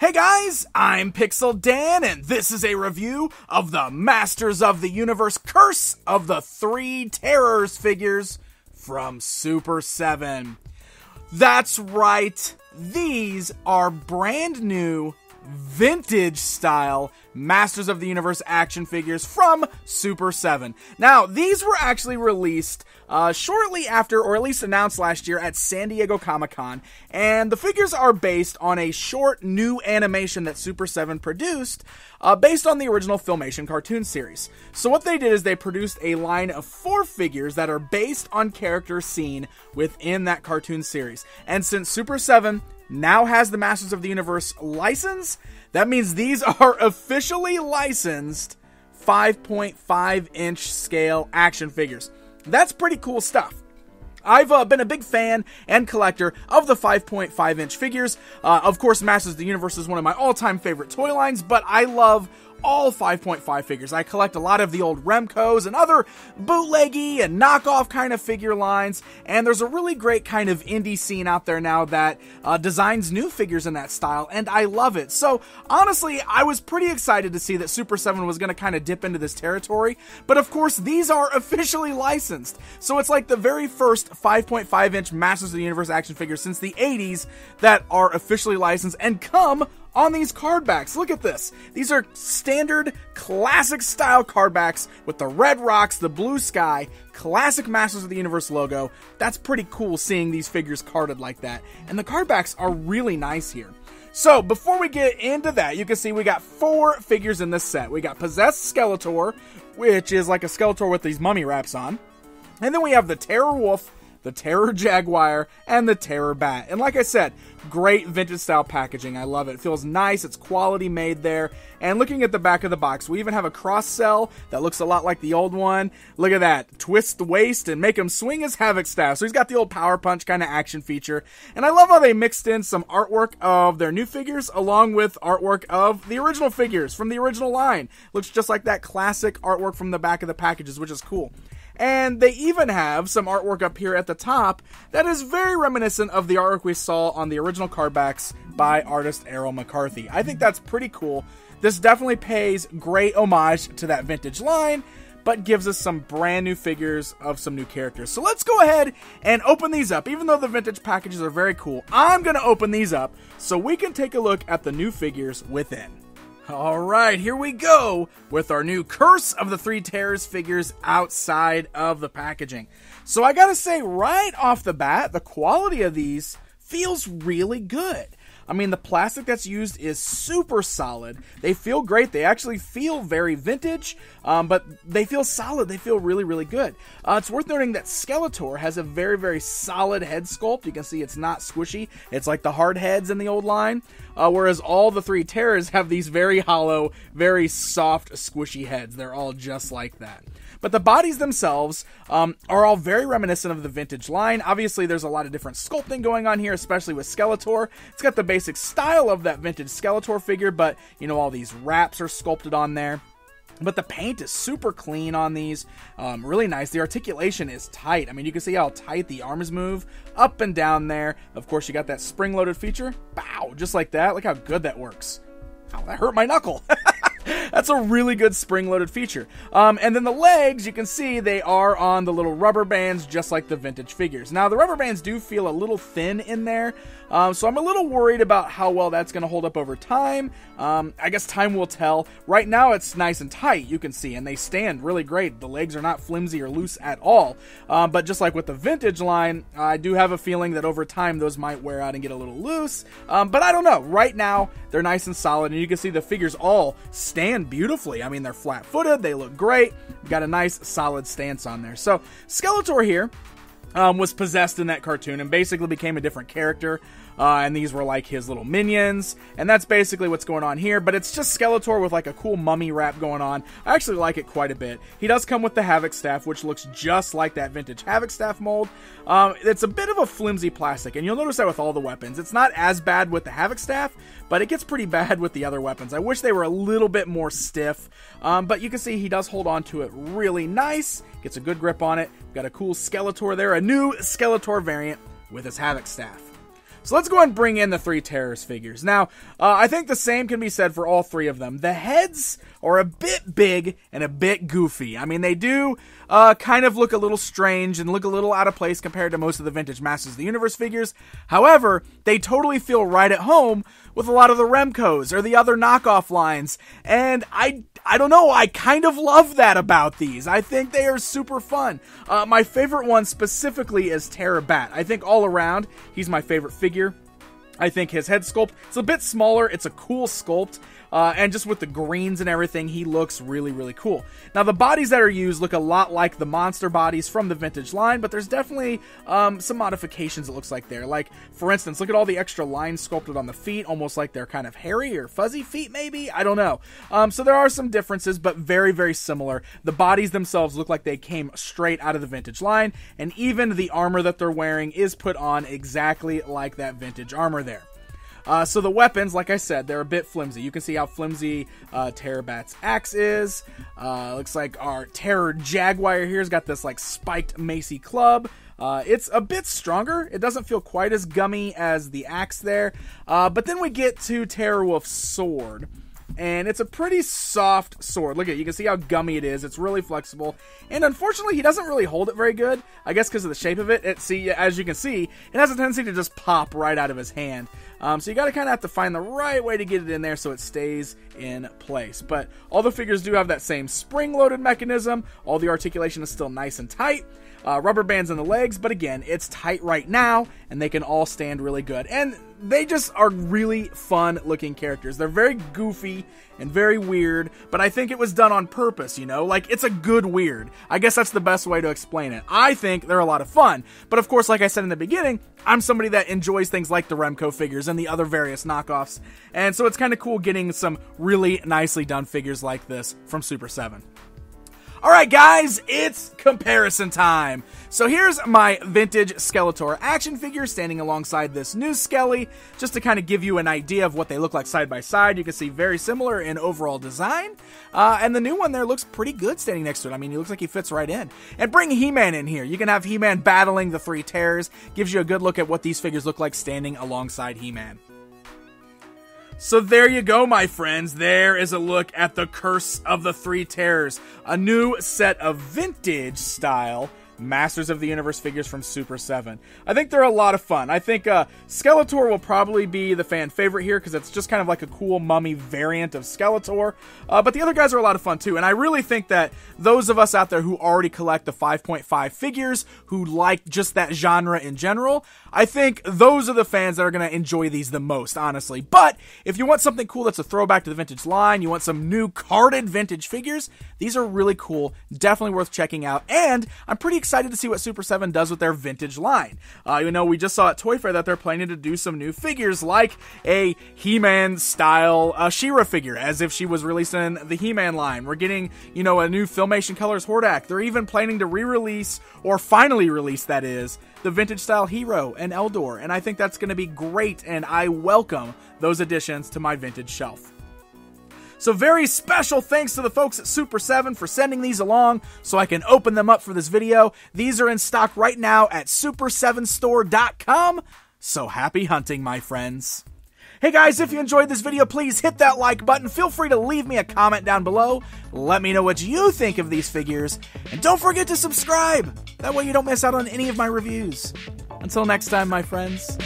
Hey guys, I'm Pixel Dan, and this is a review of the Masters of the Universe Curse of the Three Terrors figures from Super 7. That's right, these are brand new, vintage style Masters of the Universe action figures from Super 7. Now, these were actually released uh, shortly after, or at least announced last year at San Diego Comic Con, and the figures are based on a short new animation that Super 7 produced, uh, based on the original Filmation cartoon series. So, what they did is they produced a line of four figures that are based on characters seen within that cartoon series. And since Super 7 now has the Masters of the Universe license, that means these are officially licensed 5.5 inch scale action figures. That's pretty cool stuff. I've uh, been a big fan and collector of the 5.5 inch figures. Uh, of course, Masters of the Universe is one of my all time favorite toy lines, but I love all 5.5 figures. I collect a lot of the old Remcos and other bootleggy and knockoff kind of figure lines, and there's a really great kind of indie scene out there now that uh, designs new figures in that style, and I love it. So, honestly, I was pretty excited to see that Super 7 was going to kind of dip into this territory, but of course, these are officially licensed. So, it's like the very first 5.5 inch Masters of the Universe action figures since the 80s that are officially licensed and come on these card backs. Look at this. These are standard classic style card backs with the red rocks, the blue sky, classic Masters of the Universe logo. That's pretty cool seeing these figures carded like that. And the card backs are really nice here. So, before we get into that, you can see we got four figures in this set. We got Possessed Skeletor, which is like a Skeletor with these mummy wraps on. And then we have the Terror Wolf, the Terror Jaguar, and the Terror Bat. And like I said, great vintage style packaging. I love it. It feels nice, it's quality made there. And looking at the back of the box, we even have a cross sell that looks a lot like the old one. Look at that. Twist the waist and make him swing his Havoc staff. So he's got the old Power Punch kind of action feature. And I love how they mixed in some artwork of their new figures along with artwork of the original figures from the original line. Looks just like that classic artwork from the back of the packages, which is cool. And they even have some artwork up here at the top that is very reminiscent of the artwork we saw on the original card backs by artist Errol McCarthy. I think that's pretty cool. This definitely pays great homage to that vintage line, but gives us some brand new figures of some new characters. So let's go ahead and open these up. Even though the vintage packages are very cool, I'm going to open these up so we can take a look at the new figures within. All right, here we go with our new Curse of the Three Terrors figures outside of the packaging. So I gotta say, right off the bat, the quality of these feels really good. I mean, the plastic that's used is super solid. They feel great. They actually feel very vintage, um, but they feel solid. They feel really, really good. Uh, it's worth noting that Skeletor has a very, very solid head sculpt. You can see it's not squishy. It's like the hard heads in the old line, uh, whereas all the three Terrors have these very hollow, very soft, squishy heads. They're all just like that. But the bodies themselves um, are all very reminiscent of the vintage line. Obviously, there's a lot of different sculpting going on here, especially with Skeletor. It's got the basic style of that vintage Skeletor figure, but you know, all these wraps are sculpted on there. But the paint is super clean on these. Um, really nice. The articulation is tight. I mean, you can see how tight the arms move up and down there. Of course, you got that spring loaded feature. Bow, just like that. Look how good that works. Oh, that hurt my knuckle. That's a really good spring loaded feature. Um, and then the legs, you can see they are on the little rubber bands, just like the vintage figures. Now, the rubber bands do feel a little thin in there, um, so I'm a little worried about how well that's going to hold up over time. Um, I guess time will tell. Right now, it's nice and tight, you can see, and they stand really great. The legs are not flimsy or loose at all. Um, but just like with the vintage line, I do have a feeling that over time those might wear out and get a little loose. Um, but I don't know. Right now, they're nice and solid, and you can see the figures all stand beautifully. I mean, they're flat footed, they look great, got a nice solid stance on there. So, Skeletor here um, was possessed in that cartoon and basically became a different character. Uh, and these were like his little minions, and that's basically what's going on here. But it's just Skeletor with like a cool mummy wrap going on. I actually like it quite a bit. He does come with the Havoc staff, which looks just like that vintage Havoc staff mold. Um, it's a bit of a flimsy plastic, and you'll notice that with all the weapons. It's not as bad with the Havoc staff, but it gets pretty bad with the other weapons. I wish they were a little bit more stiff, um, but you can see he does hold on to it really nice. Gets a good grip on it. Got a cool Skeletor there, a new Skeletor variant with his Havoc staff. So let's go ahead and bring in the three Terrors figures. Now, uh, I think the same can be said for all three of them. The heads are a bit big and a bit goofy. I mean, they do uh, kind of look a little strange and look a little out of place compared to most of the vintage Masters of the Universe figures. However, they totally feel right at home with a lot of the Remcos or the other knockoff lines. And I, I don't know, I kind of love that about these. I think they are super fun. Uh, my favorite one specifically is Terror Bat. I think all around, he's my favorite figure. I think his head sculpt, it's a bit smaller, it's a cool sculpt, uh, and just with the greens and everything, he looks really, really cool. Now, the bodies that are used look a lot like the monster bodies from the vintage line, but there's definitely um, some modifications it looks like there. Like, for instance, look at all the extra lines sculpted on the feet, almost like they're kind of hairy or fuzzy feet, maybe? I don't know. Um, so there are some differences, but very, very similar. The bodies themselves look like they came straight out of the vintage line, and even the armor that they're wearing is put on exactly like that vintage armor there. Uh, so the weapons, like I said, they're a bit flimsy. You can see how flimsy uh, Terror Bat's axe is. Uh, looks like our Terror Jaguar here's got this like spiked macy club. Uh, it's a bit stronger. It doesn't feel quite as gummy as the axe there. Uh, but then we get to Terror Wolf's sword and it's a pretty soft sword. Look at it, you can see how gummy it is. It's really flexible, and unfortunately, he doesn't really hold it very good. I guess because of the shape of it. It see, as you can see, it has a tendency to just pop right out of his hand. Um, so you got to kind of have to find the right way to get it in there so it stays in place. But all the figures do have that same spring-loaded mechanism. All the articulation is still nice and tight. Uh, rubber bands in the legs, but again, it's tight right now, and they can all stand really good. And they just are really fun looking characters. They're very goofy and very weird, but I think it was done on purpose, you know? Like, it's a good weird. I guess that's the best way to explain it. I think they're a lot of fun, but of course, like I said in the beginning, I'm somebody that enjoys things like the Remco figures and the other various knockoffs, and so it's kind of cool getting some really nicely done figures like this from Super 7. Alright, guys, it's comparison time. So here's my vintage Skeletor action figure standing alongside this new Skelly, just to kind of give you an idea of what they look like side by side. You can see very similar in overall design, uh, and the new one there looks pretty good standing next to it. I mean, he looks like he fits right in. And bring He Man in here. You can have He Man battling the three terrors, gives you a good look at what these figures look like standing alongside He Man. So there you go, my friends. There is a look at the Curse of the Three Terrors, a new set of vintage style Masters of the Universe figures from Super 7. I think they're a lot of fun. I think uh, Skeletor will probably be the fan favorite here because it's just kind of like a cool mummy variant of Skeletor. Uh, but the other guys are a lot of fun too. And I really think that those of us out there who already collect the 5.5 figures, who like just that genre in general, I think those are the fans that are going to enjoy these the most, honestly. But if you want something cool that's a throwback to the vintage line, you want some new carded vintage figures, these are really cool. Definitely worth checking out. And I'm pretty excited excited to see what Super 7 does with their vintage line. Uh, you know, we just saw at Toy Fair that they're planning to do some new figures, like a He Man style uh, She-Ra figure, as if she was released in the He Man line. We're getting, you know, a new Filmation Colors Hordak. They're even planning to re release, or finally release, that is, the vintage style He-Ro and Eldor, and I think that's going to be great, and I welcome those additions to my vintage shelf. So, very special thanks to the folks at Super 7 for sending these along so I can open them up for this video. These are in stock right now at super7store.com. So, happy hunting, my friends. Hey guys, if you enjoyed this video, please hit that like button. Feel free to leave me a comment down below. Let me know what you think of these figures. And don't forget to subscribe. That way you don't miss out on any of my reviews. Until next time, my friends.